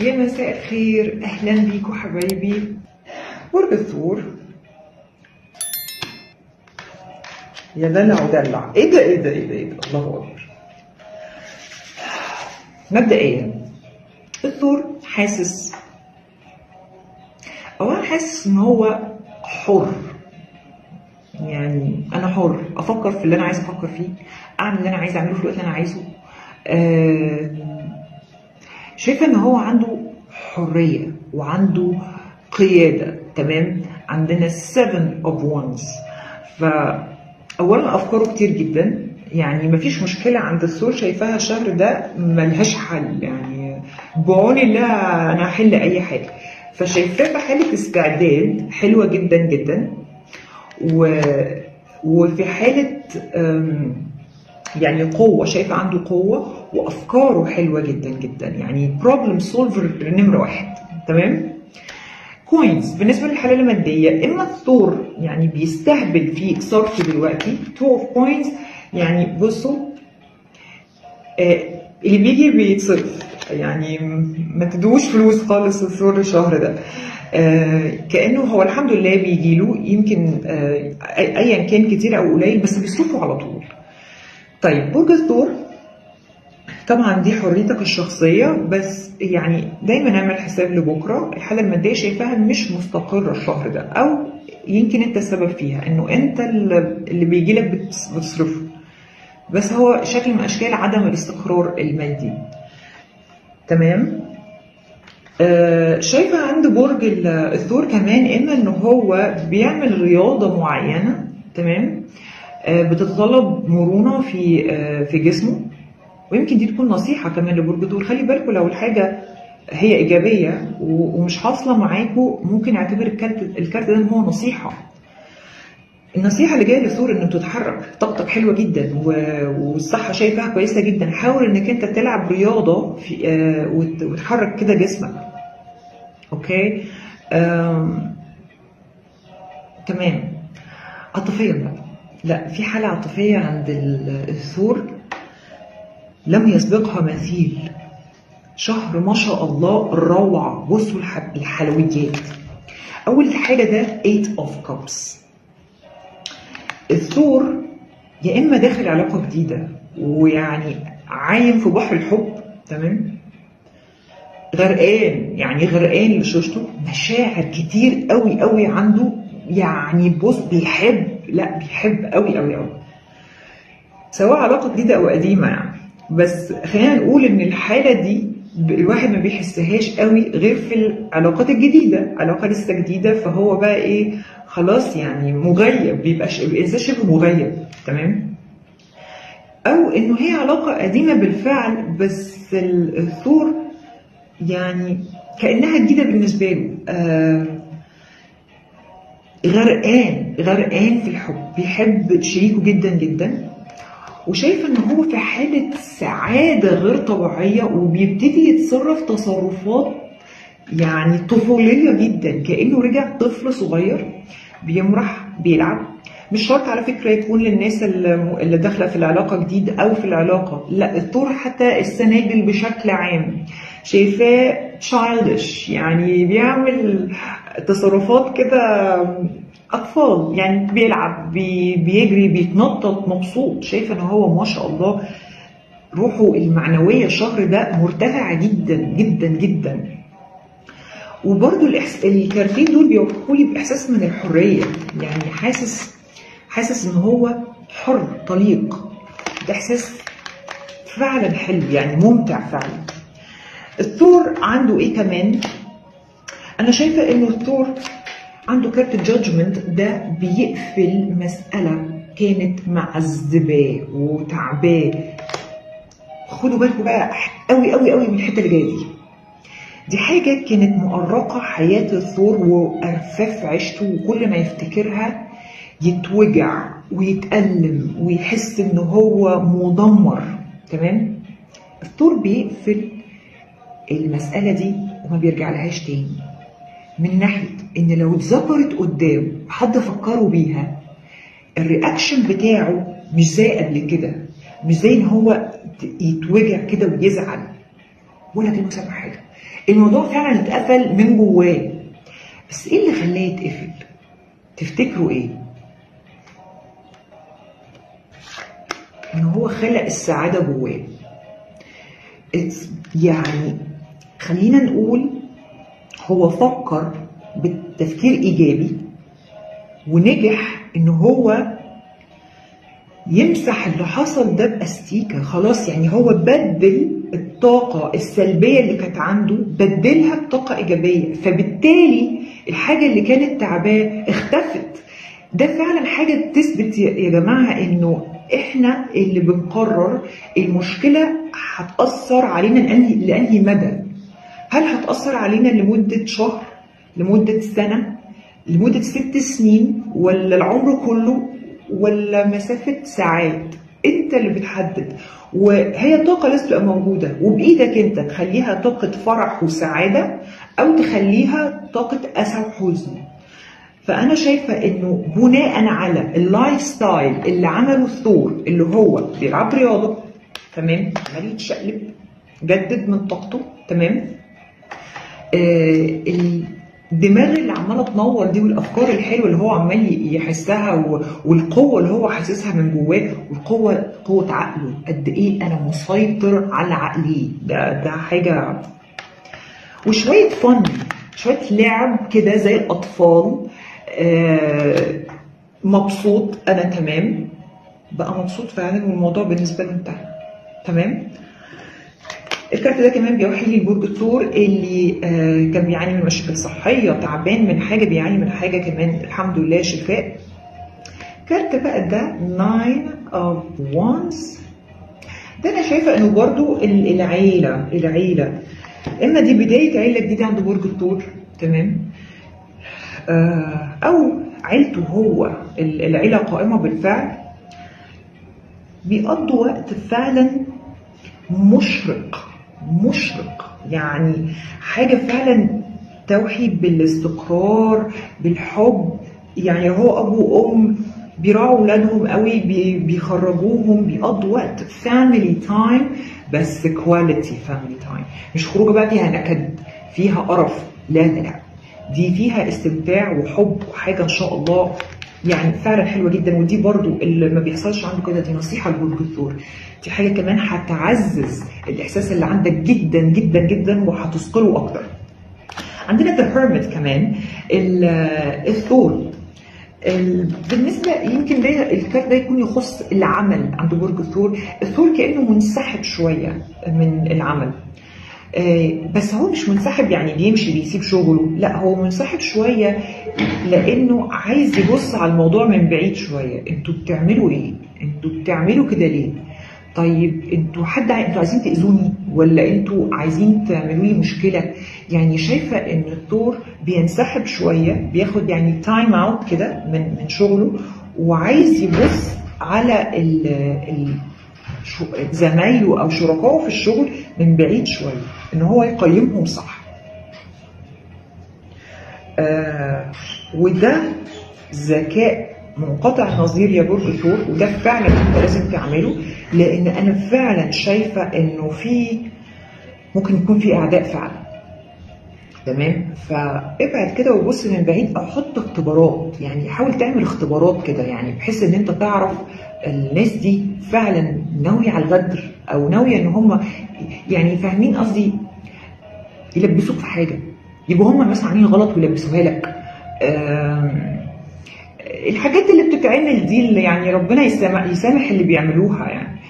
يا مساء الخير أهلا بيكم حبايبي برج الثور يا دلع ودلع إيه ده إيه ده إيه ده إيه ده. الله أكبر. مبدئيا الثور حاسس. اولا حاسس إن هو حر. يعني أنا حر. أفكر في اللي أنا عايز أفكر فيه أعمل اللي أنا عايز أعمله في الوقت اللي أنا عايزه. آه شايفه إن هو عنده حرية وعنده قيادة تمام؟ عندنا 7 اوف وانز فاولا أفكاره كتير جدا. يعني مفيش مشكلة عند الثور شايفاها الشهر ده ملهاش حل. يعني بعون الله أنا هحل أي حاجة. فشايفاه في حالة استعداد حلوة جدا جدا. و... وفي حالة. يعني قوة شايفة عنده قوة. وأفكاره حلوة جدا جدا. يعني problem solver نمرة واحد. تمام؟ coins بالنسبة للحالة المادية أما الثور يعني بيستهبل في صرفه دلوقتي. two of coins يعني بصوا آه اللي بيجي بيتصرف. يعني ما تدوش فلوس خالص الثور الشهر ده. آه كأنه هو الحمد لله بيجي له يمكن آه ايا كان كتير أو قليل بس بيصرفوا على طول. طيب برج الثور طبعا دي حريتك الشخصية بس يعني دايما اعمل حساب لبكرة. الحالة المادية شايفاها مش مستقرة الشهر ده أو يمكن أنت السبب فيها إنه أنت اللي بيجي لك بتصرفه. بس هو شكل من أشكال عدم الاستقرار المادي. تمام؟ آه شايفة عند برج الثور كمان إما إن هو بيعمل رياضة معينة تمام؟ بتتطلب مرونة في في جسمه. ويمكن دي تكون نصيحة كمان لبرج الثور خلي بالكم لو الحاجة هي إيجابية ومش حاصلة معاكم ممكن اعتبر الكارت الكارت ده هو نصيحة. النصيحة اللي جاية للثور انك تتحرك. طاقتك حلوة جدا والصحة شايفاها كويسة جدا. حاول إنك أنت تلعب رياضة في وتحرك كده جسمك. أوكي؟ تمام. عاطفيا بقى. لا في حالة عاطفية عند الثور لم يسبقها مثيل. شهر ما شاء الله روعة بصوا الحلويات. أول حاجة ده 8 of cups. الثور يا إما داخل علاقة جديدة ويعني عايم في بحر الحب تمام؟ غرقان يعني غرقان لشوشته مشاعر كتير قوي قوي عنده يعني بص بيحب لا بيحب قوي قوي قوي سواء علاقة جديدة أو قديمة يعني بس خلينا نقول إن الحالة دي الواحد ما بيحسهاش قوي غير في العلاقات الجديدة. علاقة لسه جديدة فهو بقى إيه خلاص يعني مغيب بيبقى الانسان شبه مغيب. تمام؟ أو إنه هي علاقة قديمة بالفعل بس الثور يعني كأنها جديدة بالنسبة له. آه غرقان غرقان في الحب. بيحب شريكه جدا جدا. وشايف إن هو في حالة سعادة غير طبيعية وبيبتدي يتصرف تصرفات يعني طفولية جدا. كأنه رجع طفل صغير بيمرح بيلعب. مش شرط على فكرة يكون للناس اللي داخلة في العلاقة جديد أو في العلاقة. لا الثور حتى السناجل بشكل عام. شايفاه تشايلدش يعني بيعمل تصرفات كده أطفال. يعني بيلعب بي بيجري بيتنطط مبسوط. شايفة إن هو ما شاء الله روحه المعنوية الشهر ده مرتفعة جدا جدا جدا. وبرده الإحس... الكارتين دول بيوقفوا لي بإحساس من الحرية. يعني حاسس حاسس إن هو حر طليق. ده إحساس فعلا حلو يعني ممتع فعلا. الثور عنده إيه كمان؟ أنا شايفة إنه الثور عنده كارت ال judgement ده بيقفل مسألة كانت معذباه وتعباه خدوا بالكم بقى قوي قوي قوي من الحتة اللي جاية دي. دي حاجة كانت مؤرقة حياة الثور وقرفاه في عيشته وكل ما يفتكرها يتوجع ويتألم ويحس إن هو مدمر. تمام؟ الثور بيقفل المسألة دي وما بيرجع لهاش تاني. من ناحية إن لو اتذكرت قدام حد فكره بيها الرياكشن بتاعه مش زي قبل كده مش زي إن هو يتوجع كده ويزعل ولا كأنه سامع حاجة. الموضوع فعلا اتقفل من جواه. بس إيه اللي خلاه يتقفل؟ تفتكروا إيه؟ إن هو خلق السعادة جواه. يعني خلينا نقول هو فكر بالتفكير إيجابي ونجح إن هو يمسح اللي حصل ده بأستيكة. خلاص يعني هو بدل الطاقة السلبية اللي كانت عنده بدلها بطاقة إيجابية. فبالتالي الحاجة اللي كانت تعباه اختفت. ده فعلا حاجة تثبت يا جماعة إنه إحنا اللي بنقرر المشكلة هتأثر علينا لانهي لأنهي مدى. هل هتأثر علينا لمدة شهر؟ لمدة سنة لمدة ست سنين ولا العمر كله ولا مسافة ساعات. انت اللي بتحدد. وهي طاقة لازم تبقى موجودة. وبإيدك انت تخليها طاقة فرح وسعادة أو تخليها طاقة أسى وحزن. فأنا شايفة إنه بناء على ال lifestyle اللي عمله ثور اللي هو بيلعب رياضة تمام؟ عمال يتشقلب جدد من طاقته تمام؟ آه الدماغ اللي عماله تنور دي والأفكار الحلوة اللي هو عمال يحسها والقوة اللي هو حاسسها من جواه والقوة قوة عقله. قد إيه أنا مسيطر على عقلي. ده ده حاجة. وشوية فن شوية لعب كده زي الأطفال. آه مبسوط أنا تمام. بقى مبسوط فعلا والموضوع بالنسبة له انتهى. تمام؟ الكارت ده كمان بيوحي لي البرج الثور اللي آه كان بيعاني من مشاكل صحية تعبان من حاجة بيعاني من حاجة كمان الحمد لله شفاء. كارت بقى ده 9 of wands. ده أنا شايفة إنه برضو العيلة العيلة. إما دي بداية عيلة جديدة عند برج الثور تمام؟ آه أو عيلته هو العيلة قائمة بالفعل. بيقضوا وقت فعلا مشرق. مشرق. يعني حاجة فعلا توحي بالاستقرار بالحب. يعني هو أبو وأم بيراعوا اولادهم قوي بيخرجوهم بيقضوا وقت. family time بس quality family time مش خروجة بقى فيها نكد فيها قرف. لا لا دي فيها استمتاع وحب وحاجة إن شاء الله. يعني فعلا حلوة جدا. ودي برضو اللي ما بيحصلش عنده كده. دي نصيحة لبرج الثور دي حاجة كمان هتعزز الإحساس اللي عندك جدا جدا جدا وهتثقله أكتر. عندنا The Hermit كمان الثور بالنسبة يمكن ده الكارت ده يكون يخص العمل عند برج الثور الثور كأنه منسحب شوية من العمل. بس هو مش منسحب يعني بيمشي بيسيب شغله. لا هو منسحب شوية لأنه عايز يبص على الموضوع من بعيد شوية. أنتوا بتعملوا إيه؟ أنتوا بتعملوا كده ليه؟ طيب أنتوا حد أنتوا عايزين تأذوني ولا أنتوا عايزين تعملوا لي مشكلة؟ يعني شايفة إن الثور بينسحب شوية بياخد يعني time out كده من من شغله وعايز يبص على ال ال زمايله أو شركائه في الشغل من بعيد شوية إن هو يقيمهم صح. آه وده ذكاء منقطع النظير يا برج ثور وده فعلا أنت لازم تعمله لأن أنا فعلا شايفة إنه في ممكن يكون في أعداء فعلا. تمام؟ فابعد كده وبص من بعيد أو حط اختبارات. يعني حاول تعمل اختبارات كده يعني بحيث إن أنت تعرف الناس دي فعلا ناوية على الغدر أو ناوية إن هم يعني فاهمين قصدي؟ يلبسوك في حاجة. يبقوا هم مثلا عاملين غلط ويلبسوها لك. الحاجات اللي بتتعمل دي اللي يعني ربنا يسامح يسامح اللي بيعملوها يعني.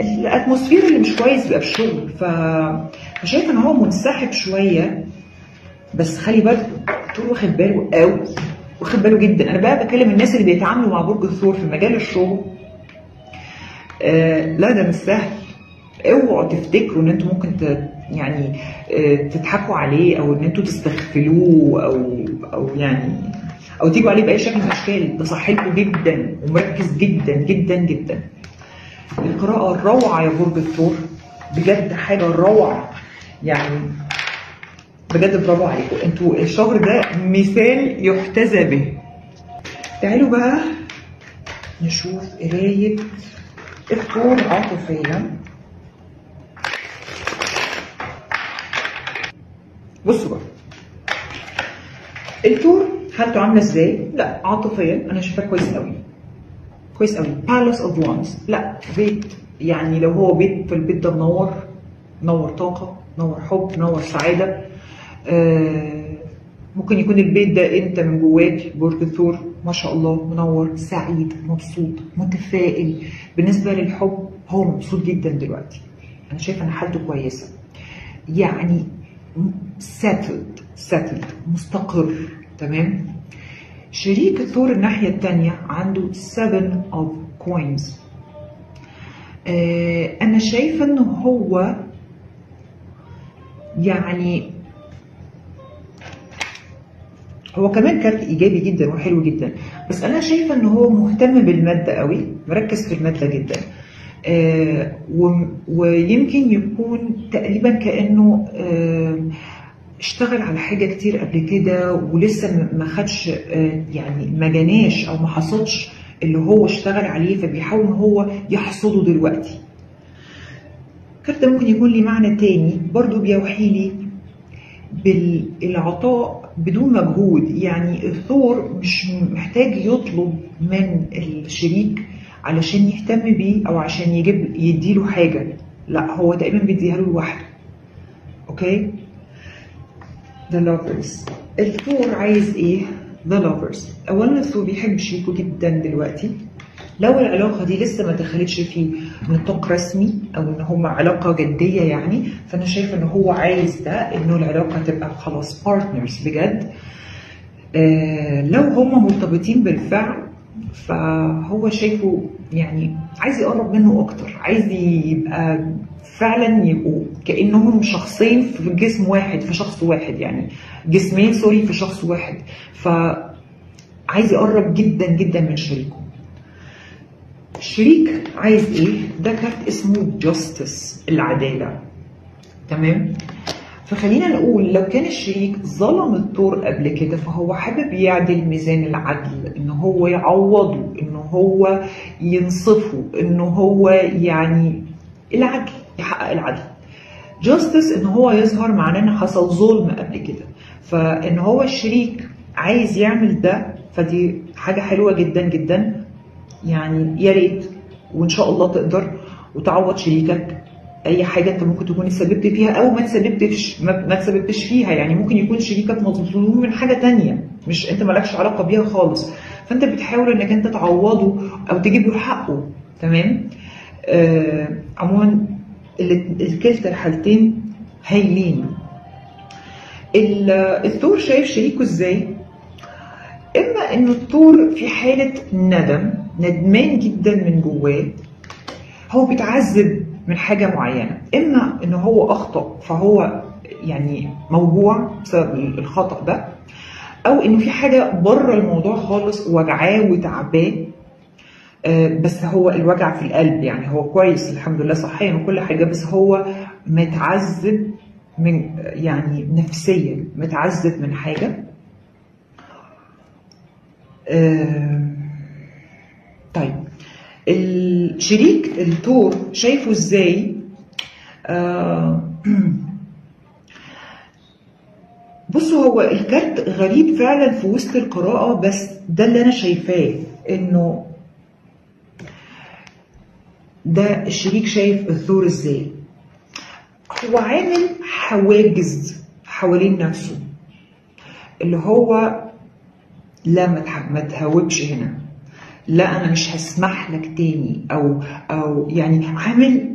الاتموسفير اللي مش كويس بيبقى في الشغل. فشايف إن هو منسحب شوية. بس خلي بالك طول واخد باله قوي. واخد باله جدا. أنا بقى بكلم الناس اللي بيتعاملوا مع برج الثور في مجال الشغل. آه لا ده مش سهل. اوعوا تفتكروا إن أنتوا ممكن ت... يعني آه تضحكوا عليه أو إن أنتوا تستغفلوه أو أو يعني أو تيجوا عليه بأي شكل من الأشكال ده صحته جدا ومركز جدا جدا جدا. القراءة الروعة يا برج الثور بجد حاجة روعة. يعني بجد برافو عليكم. أنتوا الشهر ده مثال يحتذى به. تعالوا بقى نشوف قراية الثور عاطفية بصوا بقى. التور حالته عاملة إزاي؟ لا عاطفيا أنا شايفاه كويس قوي. كويس قوي. Palace of Wands لا بيت. يعني لو هو بيت فالبيت ده منور منور طاقة منور حب منور سعادة. آه ممكن يكون البيت ده أنت من جواك برج الثور. ما شاء الله منور سعيد مبسوط متفائل. بالنسبة للحب هو مبسوط جدا دلوقتي. أنا شايفة إن حالته كويسة. يعني settled settled مستقر. تمام؟ شريك الثور الناحية التانية عنده 7 of coins. آه أنا شايفة إن هو يعني هو كمان كارت إيجابي جدا وحلو جدا بس أنا شايفة ان هو مهتم بالمادة قوي مركز في المادة جدا. آه ويمكن يكون تقريبا كأنه آه اشتغل على حاجة كتير قبل كده ولسه ما خدش آه يعني ما جناش أو ما حصدش اللي هو اشتغل عليه فبيحاول إن هو يحصده دلوقتي. الكارت ممكن يكون لي معنى تاني برضو بيوحي لي بالعطاء بدون مجهود. يعني الثور مش محتاج يطلب من الشريك علشان يهتم بيه أو عشان يجيب يديله حاجة. لا هو دايما بيديها له لوحده. أوكي؟ The Lovers الثور عايز إيه؟ The Lovers اولا الثور بيحب شريكه جدا دلوقتي. لو العلاقة دي لسه ما دخلتش في نطاق رسمي أو إن هما علاقة جدية يعني فأنا شايفة إن هو عايز ده إنه العلاقة تبقى خلاص partners بجد. آه لو هما مرتبطين بالفعل فهو شايفه يعني عايز يقرب منه أكتر عايز يبقى فعلا يبقوا كأنهم شخصين في جسم واحد في شخص واحد يعني. جسمين sorry في شخص واحد. ف عايز يقرب جدا جدا من شريكه. الشريك عايز إيه؟ ده card اسمه Justice العدالة. تمام؟ فخلينا نقول لو كان الشريك ظلم الثور قبل كده فهو حابب يعدل ميزان العدل إن هو يعوضه إن هو ينصفه إن هو يعني العدل يحقق العدل. جاستس إن هو يظهر معناه إن حصل ظلم قبل كده. فإن هو الشريك عايز يعمل ده فدي حاجة حلوة جدا جدا. يعني يا ريت وإن شاء الله تقدر وتعوض شريكك أي حاجة أنت ممكن تكون اتسببت فيها أو ما تسببتش ما, ما تسببتش فيها. يعني ممكن يكون شريكك مظلوم من حاجة تانية مش أنت مالكش علاقة بيها خالص. فأنت بتحاول إنك أنت تعوضه أو تجيب له حقه تمام؟ آه عموما كلتا الحالتين هايلين. الثور شايف شريكه إزاي؟ إما انه الثور في حالة ندم ندمان جدا من جواه هو بيتعذب من حاجة معينة. إما إن هو أخطأ فهو يعني موجوع بسبب الخطأ ده أو انه في حاجة بره الموضوع خالص وجعاه وتعباه بس هو الوجع في القلب. يعني هو كويس الحمد لله صحيا وكل حاجة بس هو متعذب من يعني نفسيا متعذب من حاجة. طيب. الشريك التور شايفه إزاي؟ بصوا هو الكارت غريب فعلا في وسط القراءة بس ده اللي أنا شايفاه إنه ده الشريك شايف الثور إزاي. هو عامل حواجز حوالين نفسه اللي هو لا ما تهوبش هنا. لا أنا مش هسمح لك تاني أو أو يعني عامل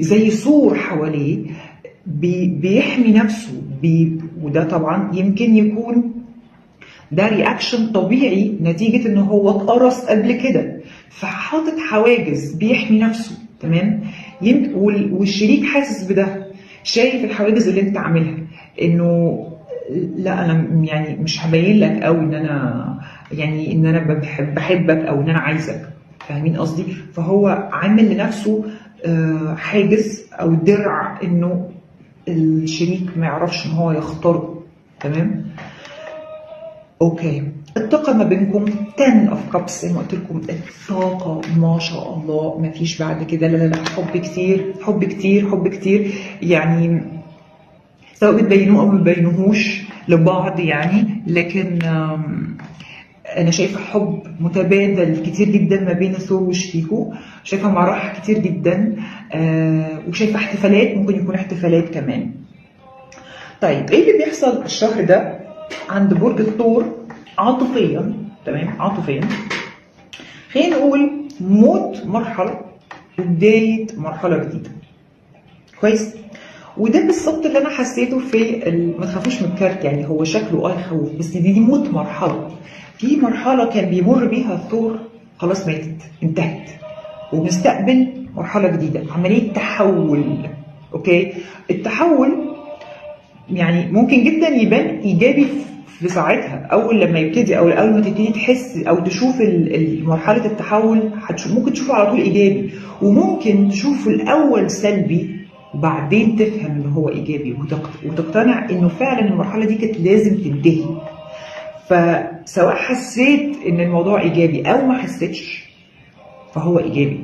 زي سور حواليه بيحمي نفسه بي وده طبعا يمكن يكون ده reaction طبيعي نتيجة إن هو اتقرص قبل كده. فحاطط حواجز بيحمي نفسه تمام؟ والشريك حاسس بده شايف الحواجز اللي أنت عاملها إنه لا أنا يعني مش هبين لك قوي إن أنا يعني إن أنا بحب بحبك أو إن أنا عايزك. فاهمين قصدي؟ فهو عامل لنفسه حاجز أو درع إنه الشريك ما يعرفش إن هو يختاره تمام؟ أوكي. الطاقة ما بينكم 10 of Cups زي ما قلت لكم. الطاقة ما شاء الله ما فيش بعد كده. لا لا لا حب كتير حب كتير حب كتير. يعني سواء بتبينوه أو ما بتبينوهوش لبعض يعني. لكن أنا شايفة حب متبادل كتير جدا ما بين ثور وشريكه. شايفة مراح كتير جدا آه، وشايفة احتفالات ممكن يكون احتفالات كمان. طيب إيه اللي بيحصل الشهر ده عند برج الثور؟ عاطفيا تمام؟ عاطفيا. خلينا نقول موت مرحلة وبدايه مرحلة جديدة. كويس؟ وده بالظبط اللي أنا حسيته في ما تخافوش من الكارت يعني هو شكله آه يخوف بس دي, دي موت مرحلة. في مرحلة كان بيمر بيها الثور خلاص ماتت انتهت. ومستقبل مرحلة جديدة عملية تحول. أوكي؟ التحول يعني ممكن جدا يبان إيجابي في- ساعتها اول لما يبتدي أو أول ما تبتدي تحس أو تشوف مرحلة التحول ممكن تشوفه على طول إيجابي. وممكن تشوفه الأول سلبي وبعدين تفهم ان هو إيجابي وتق- وتقتنع إنه فعلا المرحلة دي كانت لازم تنتهي. فسواء حسيت إن الموضوع إيجابي أو ما حسيتش فهو إيجابي.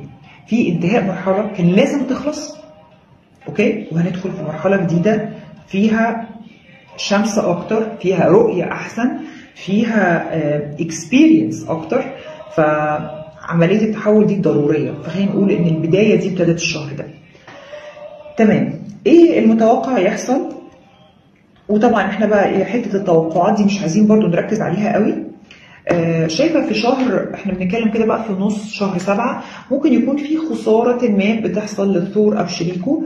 في انتهاء مرحلة كان لازم تخلص أوكي؟ وهندخل في مرحلة جديدة فيها شمس أكتر فيها رؤية أحسن فيها experience أكتر. فعملية التحول دي ضرورية. فخلينا نقول إن البداية دي ابتدت الشهر ده. تمام. إيه المتوقع يحصل؟ وطبعا إحنا بقى إيه حتة التوقعات دي مش عايزين برضو نركز عليها قوي. آه، شايفة في شهر إحنا بنتكلم كده بقى في نص شهر سبعة ممكن يكون في خسارة ما بتحصل للثور أو شريكه.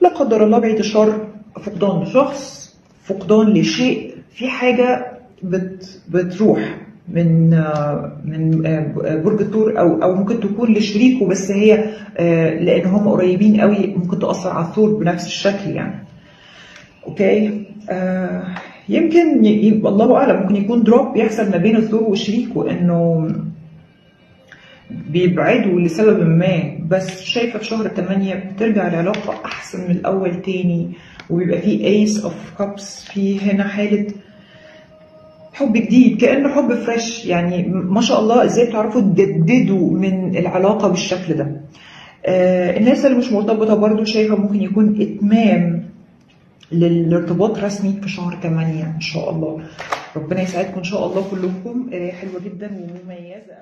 لا قدر الله بعيد الشر فقدان لشخص فقدان لشيء في حاجة بت بتروح. من آه، من آه، برج الثور أو أو ممكن تكون لشريكه بس هي آه، لأن هم قريبين قوي ممكن تأثر على الثور بنفس الشكل يعني. أوكي؟ يمكن الله أعلم ممكن يكون drop بيحصل ما بين الثور وشريكه إنه بيبعدوا لسبب ما. بس شايفة في شهر 8 بترجع العلاقة أحسن من الأول تاني وبيبقى فيه Ace of Cups في هنا حالة حب جديد كأنه حب fresh يعني ما شاء الله إزاي بتعرفوا تجددوا من العلاقة بالشكل ده. آه الناس اللي مش مرتبطة برضو شايفة ممكن يكون إتمام للارتباط رسمي في شهر 8 إن شاء الله. ربنا يسعدكم إن شاء الله كلكم. قرايه حلوة جدا ومميزة.